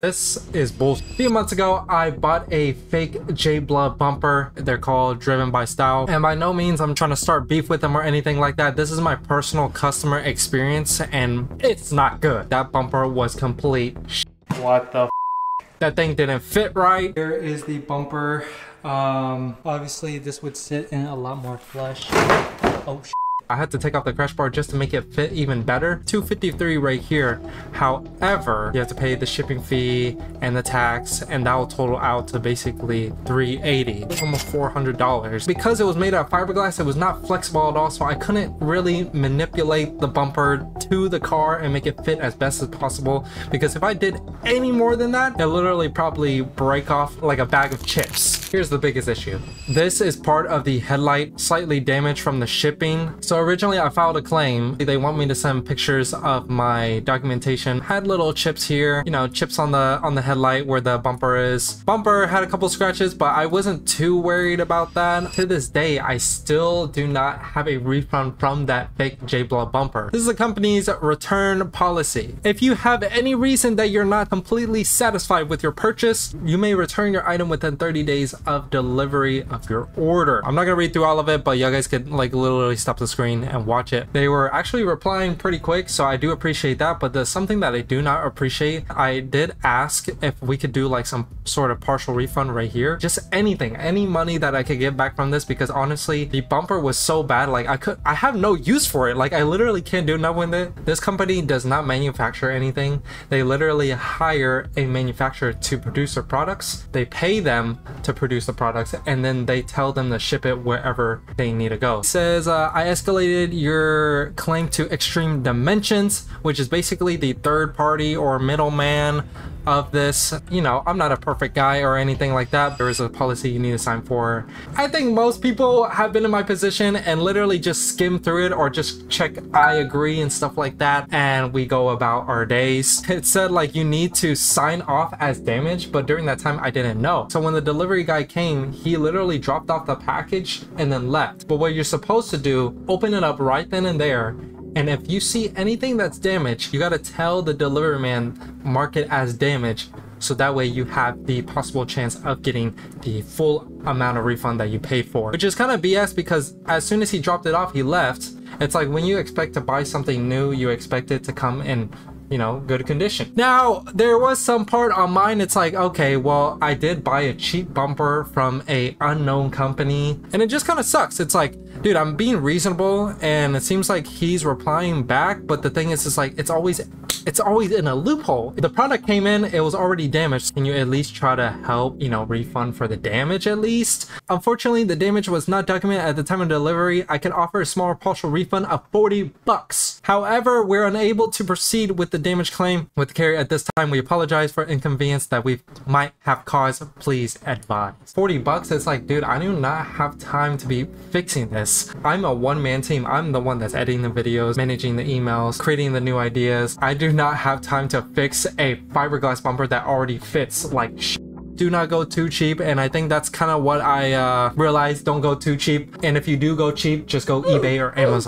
This is bullshit. A few months ago, I bought a fake J Blood bumper. They're called Driven by Style. And by no means I'm trying to start beef with them or anything like that. This is my personal customer experience and it's not good. That bumper was complete What the That thing didn't fit right. Here is the bumper. Um, obviously this would sit in a lot more flush. Oh, I had to take off the crash bar just to make it fit even better. 253 right here. However, you have to pay the shipping fee and the tax, and that will total out to basically 380, almost $400. Because it was made out of fiberglass, it was not flexible at all, so I couldn't really manipulate the bumper to the car and make it fit as best as possible. Because if I did any more than that, it literally probably break off like a bag of chips. Here's the biggest issue. This is part of the headlight, slightly damaged from the shipping. So originally I filed a claim. They want me to send pictures of my documentation. Had little chips here, you know, chips on the on the headlight where the bumper is. Bumper had a couple scratches, but I wasn't too worried about that. To this day, I still do not have a refund from that fake J Blood bumper. This is the company's return policy. If you have any reason that you're not completely satisfied with your purchase, you may return your item within 30 days of delivery of your order. I'm not gonna read through all of it, but y'all guys could like literally stop the screen and watch it. They were actually replying pretty quick, so I do appreciate that. But there's something that I do not appreciate. I did ask if we could do like some sort of partial refund right here. Just anything, any money that I could get back from this because honestly, the bumper was so bad. Like I could, I have no use for it. Like I literally can't do nothing with it. This company does not manufacture anything. They literally hire a manufacturer to produce their products. They pay them to produce the products and then they tell them to ship it wherever they need to go. It says, uh, I escalated your claim to extreme dimensions, which is basically the third party or middleman of this. You know, I'm not a perfect guy or anything like that. There is a policy you need to sign for. I think most people have been in my position and literally just skim through it or just check I agree and stuff like that and we go about our days. It said like you need to sign off as damaged, but during that time I didn't know. So when the delivery guy came, he literally dropped off the package and then left. But what you're supposed to do, open it up right then and there and if you see anything that's damaged, you gotta tell the delivery man, mark it as damaged. So that way you have the possible chance of getting the full amount of refund that you paid for. Which is kind of BS because as soon as he dropped it off, he left. It's like when you expect to buy something new, you expect it to come in you know, good condition. Now, there was some part on mine, it's like, okay, well, I did buy a cheap bumper from a unknown company, and it just kind of sucks. It's like, dude, I'm being reasonable, and it seems like he's replying back, but the thing is, it's like, it's always it's always in a loophole. If the product came in, it was already damaged. Can you at least try to help, you know, refund for the damage at least? Unfortunately, the damage was not documented at the time of delivery. I can offer a small partial refund of 40 bucks. However, we're unable to proceed with the damage claim with the carrier at this time. We apologize for inconvenience that we might have caused. Please advise. 40 bucks, it's like, dude, I do not have time to be fixing this. I'm a one-man team. I'm the one that's editing the videos, managing the emails, creating the new ideas. I do not have time to fix a fiberglass bumper that already fits like do not go too cheap and I think that's kind of what I uh, realized don't go too cheap and if you do go cheap just go eBay or Amazon